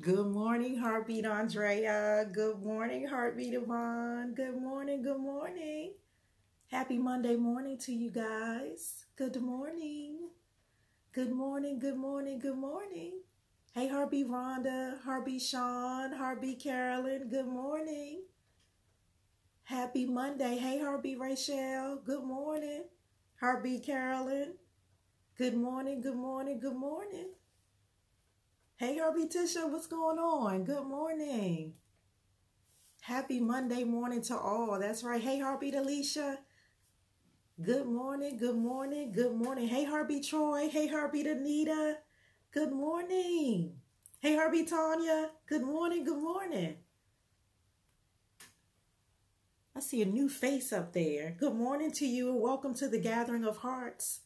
Good morning, Heartbeat Andrea. Good morning, Heartbeat Yvonne. Good morning, good morning. Happy Monday morning to you guys. Good morning. Good morning, good morning, good morning. Hey, Heartbeat Rhonda, Heartbeat Sean, Heartbeat Carolyn, good morning. Happy Monday. Hey, Heartbeat Rachel, good morning. Heartbeat Carolyn, good morning, good morning, good morning. Hey, Herbie Tisha, what's going on? Good morning. Happy Monday morning to all. That's right. Hey, Heartbeat Alicia. Good morning, good morning, good morning. Hey, Heartbeat Troy. Hey, Heartbeat Anita. Good morning. Hey, Heartbeat Tanya. Good morning, good morning. I see a new face up there. Good morning to you and welcome to the Gathering of Hearts.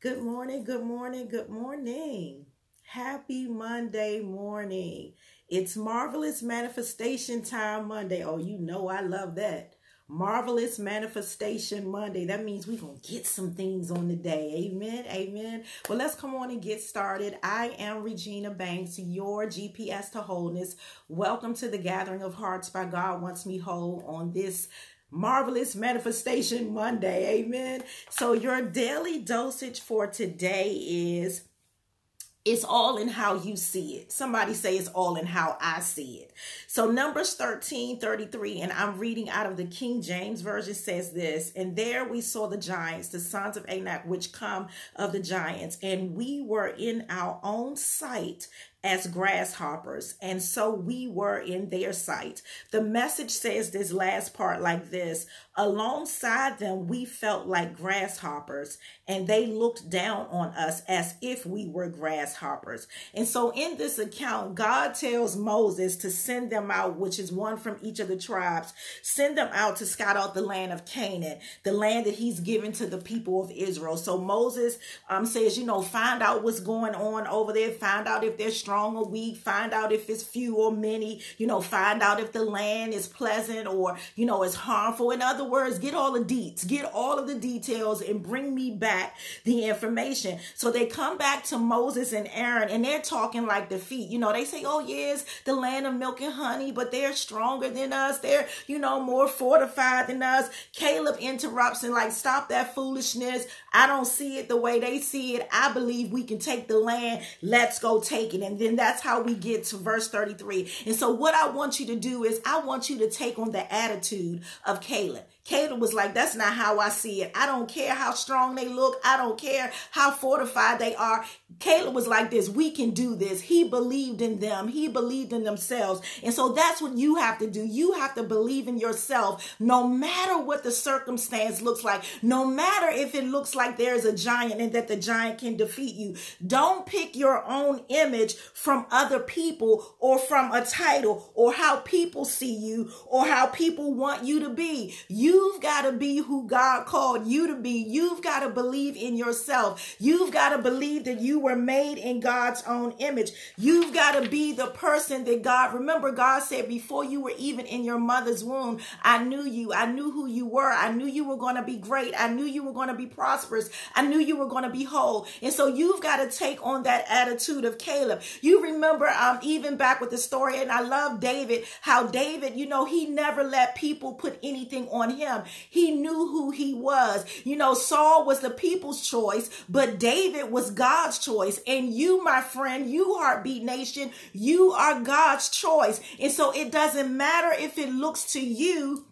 Good morning, good morning, good morning. Happy Monday morning. It's Marvelous Manifestation Time Monday. Oh, you know I love that. Marvelous Manifestation Monday. That means we're going to get some things on the day. Amen. Amen. Well, let's come on and get started. I am Regina Banks, your GPS to wholeness. Welcome to the Gathering of Hearts by God Wants Me Whole on this Marvelous Manifestation Monday. Amen. So, your daily dosage for today is it's all in how you see it. Somebody say it's all in how I see it. So Numbers 13, 33, and I'm reading out of the King James Version says this, and there we saw the giants, the sons of Anak, which come of the giants, and we were in our own sight as grasshoppers, and so we were in their sight. The message says this last part like this Alongside them, we felt like grasshoppers, and they looked down on us as if we were grasshoppers. And so, in this account, God tells Moses to send them out, which is one from each of the tribes, send them out to scout out the land of Canaan, the land that he's given to the people of Israel. So, Moses um, says, you know, find out what's going on over there, find out if they're strong or weak, find out if it's few or many, you know, find out if the land is pleasant or, you know, is harmful. In other words, get all the deets, get all of the details and bring me back the information. So they come back to Moses and Aaron and they're talking like defeat. You know, they say, oh, yes, the land of milk and honey, but they're stronger than us. They're, you know, more fortified than us. Caleb interrupts and like, stop that foolishness. I don't see it the way they see it. I believe we can take the land. Let's go take it. And then that's how we get to verse 33. And so what I want you to do is I want you to take on the attitude of Caleb. Caleb was like, that's not how I see it. I don't care how strong they look. I don't care how fortified they are. Caleb was like this. We can do this. He believed in them. He believed in themselves. And so that's what you have to do. You have to believe in yourself no matter what the circumstance looks like. No matter if it looks like there's a giant and that the giant can defeat you. Don't pick your own image from other people or from a title or how people see you or how people want you to be. You You've got to be who God called you to be. You've got to believe in yourself. You've got to believe that you were made in God's own image. You've got to be the person that God, remember, God said, before you were even in your mother's womb, I knew you. I knew who you were. I knew you were going to be great. I knew you were going to be prosperous. I knew you were going to be whole. And so you've got to take on that attitude of Caleb. You remember, um, even back with the story, and I love David, how David, you know, he never let people put anything on him him. He knew who he was. You know, Saul was the people's choice, but David was God's choice. And you, my friend, you heartbeat nation, you are God's choice. And so it doesn't matter if it looks to you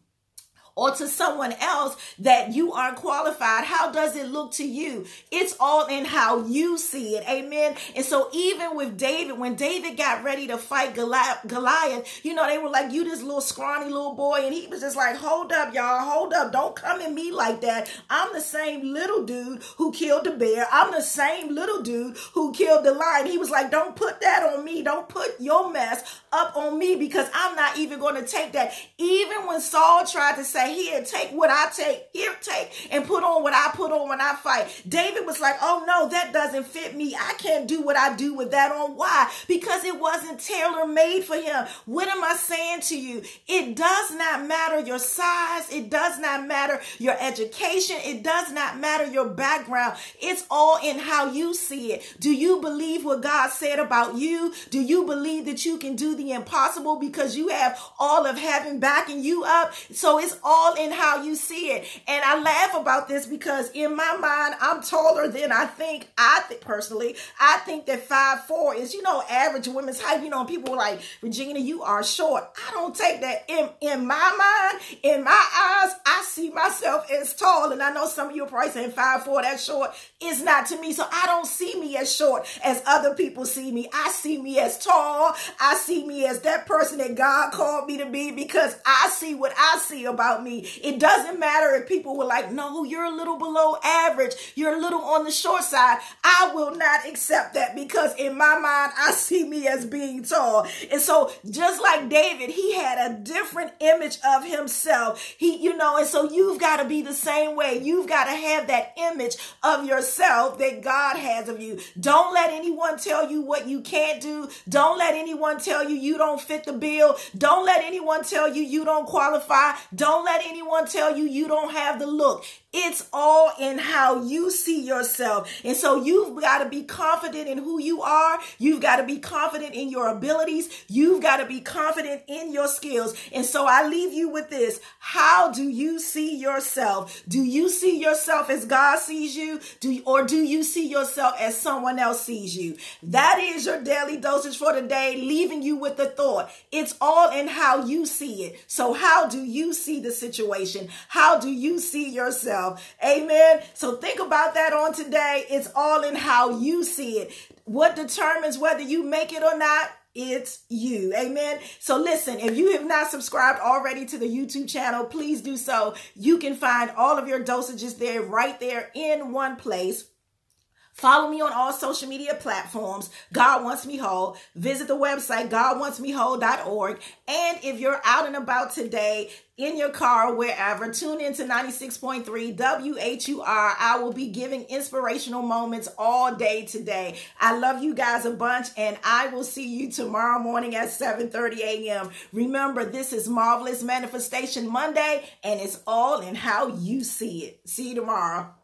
or to someone else that you aren't qualified. How does it look to you? It's all in how you see it. Amen. And so even with David, when David got ready to fight Goliath, you know, they were like, you this little scrawny little boy. And he was just like, hold up, y'all, hold up. Don't come at me like that. I'm the same little dude who killed the bear. I'm the same little dude who killed the lion. He was like, don't put that on me. Don't put your mess up on me because I'm not even going to take that. Even when Saul tried to say, here, take what I take, here, take, and put on what I put on when I fight. David was like, oh no, that doesn't fit me. I can't do what I do with that on. Why? Because it wasn't tailor made for him. What am I saying to you? It does not matter your size. It does not matter your education. It does not matter your background. It's all in how you see it. Do you believe what God said about you? Do you believe that you can do the impossible because you have all of heaven backing you up? So it's all in how you see it. And I laugh about this because in my mind, I'm taller than I think. I think personally, I think that five four is, you know, average women's height. You know, people were like, Regina, you are short. I don't take that in, in my mind, in my eyes, I see myself as tall. And I know some of you are probably saying five four, that's short. It's not to me. So I don't see me as short as other people see me. I see me as tall. I see me as that person that God called me to be because I see what I see about me. It doesn't matter if people were like, no, you're a little below average. You're a little on the short side. I will not accept that because in my mind, I see me as being tall. And so just like David, he had a different image of himself. He, you know, and so you've got to be the same way. You've got to have that image of yourself that God has of you. Don't let anyone tell you what you can't do. Don't let anyone tell you you don't fit the bill. Don't let anyone tell you you don't qualify. Don't let anyone tell you you don't have the look. It's all in how you see yourself. And so you've got to be confident in who you are. You've got to be confident in your abilities. You've got to be confident in your skills. And so I leave you with this. How do you see yourself? Do you see yourself as God sees you? Do or do you see yourself as someone else sees you? That is your daily dosage for today, leaving you with the thought. It's all in how you see it. So how do you see the situation? How do you see yourself? Amen. So think about that on today. It's all in how you see it. What determines whether you make it or not? It's you. Amen. So listen, if you have not subscribed already to the YouTube channel, please do so. You can find all of your dosages there right there in one place. Follow me on all social media platforms. God Wants Me Whole. Visit the website, godwantsmewhole.org. And if you're out and about today, in your car, wherever, tune into 96.3 WHUR. I will be giving inspirational moments all day today. I love you guys a bunch, and I will see you tomorrow morning at 7:30 a.m. Remember, this is Marvelous Manifestation Monday, and it's all in how you see it. See you tomorrow.